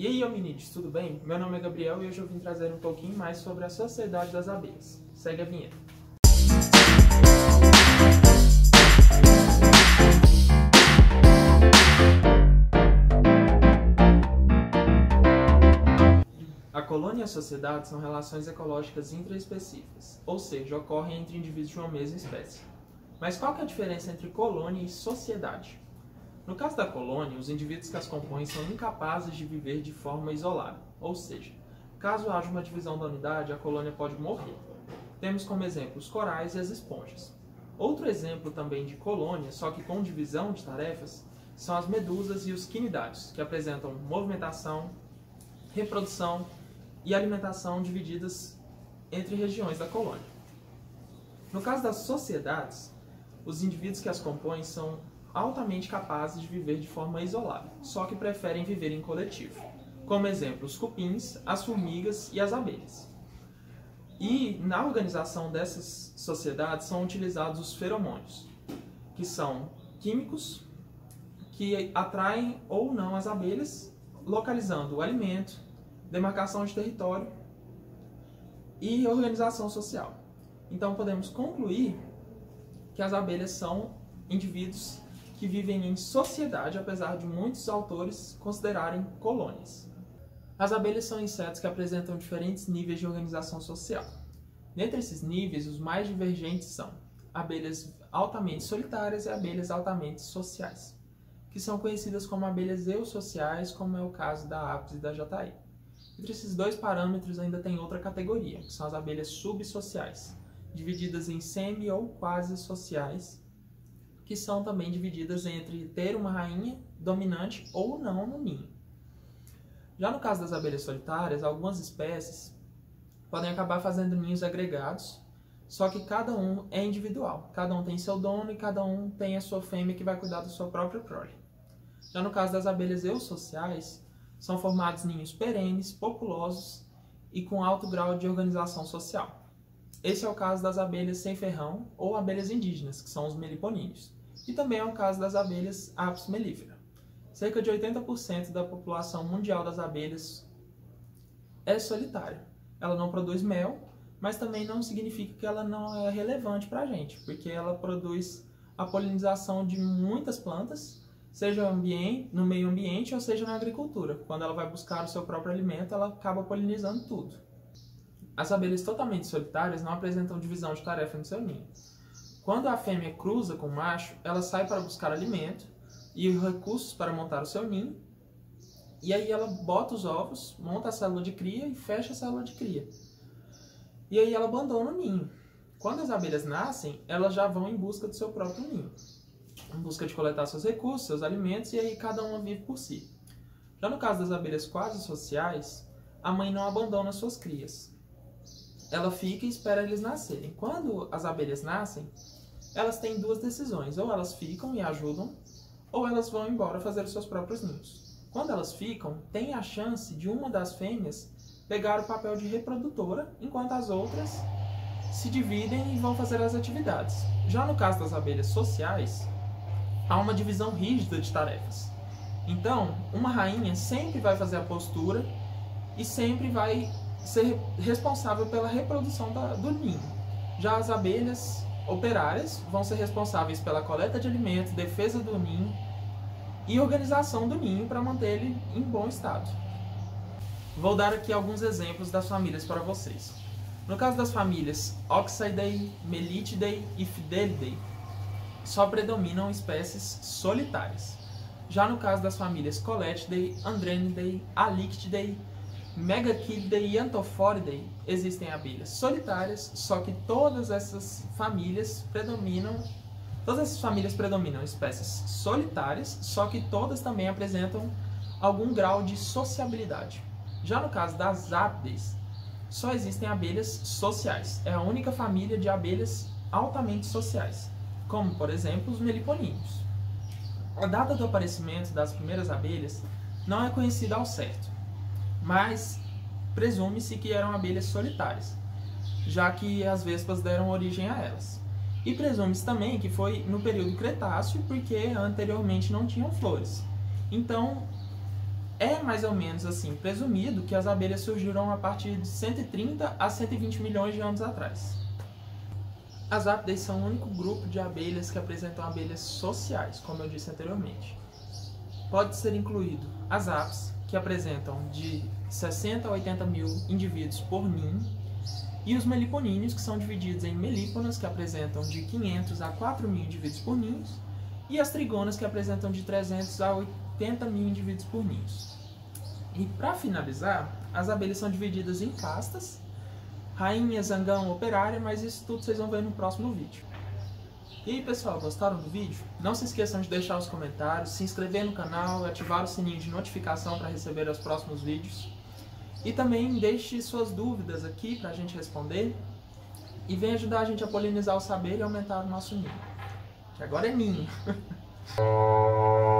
E aí, hominides, tudo bem? Meu nome é Gabriel e hoje eu vim trazer um pouquinho mais sobre a sociedade das abelhas. Segue a vinheta. A colônia e a sociedade são relações ecológicas intraespecíficas, ou seja, ocorrem entre indivíduos de uma mesma espécie. Mas qual que é a diferença entre colônia e sociedade? No caso da colônia, os indivíduos que as compõem são incapazes de viver de forma isolada, ou seja, caso haja uma divisão da unidade, a colônia pode morrer. Temos como exemplo os corais e as esponjas. Outro exemplo também de colônia, só que com divisão de tarefas, são as medusas e os quinidários, que apresentam movimentação, reprodução e alimentação divididas entre regiões da colônia. No caso das sociedades, os indivíduos que as compõem são altamente capazes de viver de forma isolada, só que preferem viver em coletivo. Como exemplo, os cupins, as formigas e as abelhas. E na organização dessas sociedades são utilizados os feromônios, que são químicos que atraem ou não as abelhas, localizando o alimento, demarcação de território e organização social. Então podemos concluir que as abelhas são indivíduos que vivem em sociedade, apesar de muitos autores considerarem colônias. As abelhas são insetos que apresentam diferentes níveis de organização social. Dentre esses níveis, os mais divergentes são abelhas altamente solitárias e abelhas altamente sociais, que são conhecidas como abelhas eusociais, como é o caso da Apis e da Jataí. Entre esses dois parâmetros ainda tem outra categoria, que são as abelhas subsociais, divididas em semi ou quase sociais, que são também divididas entre ter uma rainha dominante ou não no ninho. Já no caso das abelhas solitárias, algumas espécies podem acabar fazendo ninhos agregados, só que cada um é individual. Cada um tem seu dono e cada um tem a sua fêmea que vai cuidar do seu próprio prole. Já no caso das abelhas eusociais, são formados ninhos perenes, populosos e com alto grau de organização social. Esse é o caso das abelhas sem ferrão ou abelhas indígenas, que são os meliponíneos e também é o caso das abelhas Apis mellifera. Cerca de 80% da população mundial das abelhas é solitária. Ela não produz mel, mas também não significa que ela não é relevante para a gente, porque ela produz a polinização de muitas plantas, seja no meio ambiente ou seja na agricultura. Quando ela vai buscar o seu próprio alimento, ela acaba polinizando tudo. As abelhas totalmente solitárias não apresentam divisão de tarefa no seu ninho. Quando a fêmea cruza com o macho, ela sai para buscar alimento e recursos para montar o seu ninho. E aí ela bota os ovos, monta a célula de cria e fecha a célula de cria. E aí ela abandona o ninho. Quando as abelhas nascem, elas já vão em busca do seu próprio ninho. Em busca de coletar seus recursos, seus alimentos, e aí cada uma vive por si. Já no caso das abelhas quase sociais, a mãe não abandona suas crias. Ela fica e espera eles nascerem. Quando as abelhas nascem, elas têm duas decisões: ou elas ficam e ajudam, ou elas vão embora fazer os seus próprios ninhos. Quando elas ficam, tem a chance de uma das fêmeas pegar o papel de reprodutora, enquanto as outras se dividem e vão fazer as atividades. Já no caso das abelhas sociais, há uma divisão rígida de tarefas. Então, uma rainha sempre vai fazer a postura e sempre vai ser responsável pela reprodução do ninho. Já as abelhas operárias vão ser responsáveis pela coleta de alimentos, defesa do ninho e organização do ninho para manter ele em bom estado. Vou dar aqui alguns exemplos das famílias para vocês. No caso das famílias Oxydae, Melitidae e Fidelidae, só predominam espécies solitárias. Já no caso das famílias Coletidae, Andrenidae, Alictidae Megachidae e Antophoridae existem abelhas solitárias, só que todas essas famílias predominam Todas essas famílias predominam espécies solitárias, só que todas também apresentam algum grau de sociabilidade. Já no caso das ápides, só existem abelhas sociais. É a única família de abelhas altamente sociais, como, por exemplo, os meliponíneos. A data do aparecimento das primeiras abelhas não é conhecida ao certo mas presume-se que eram abelhas solitárias, já que as vespas deram origem a elas. E presume-se também que foi no período Cretáceo, porque anteriormente não tinham flores. Então, é mais ou menos assim presumido que as abelhas surgiram a partir de 130 a 120 milhões de anos atrás. As ápides são o único grupo de abelhas que apresentam abelhas sociais, como eu disse anteriormente. Pode ser incluído as apes, que apresentam de 60 a 80 mil indivíduos por ninho, e os meliponíneos, que são divididos em melíponas, que apresentam de 500 a 4 mil indivíduos por ninho, e as trigonas, que apresentam de 300 a 80 mil indivíduos por ninho. E para finalizar, as abelhas são divididas em castas, rainha, zangão, operária, mas isso tudo vocês vão ver no próximo vídeo. E aí pessoal, gostaram do vídeo? Não se esqueçam de deixar os comentários, se inscrever no canal e ativar o sininho de notificação para receber os próximos vídeos. E também deixe suas dúvidas aqui para a gente responder. E vem ajudar a gente a polinizar o saber e aumentar o nosso ninho. Que agora é ninho.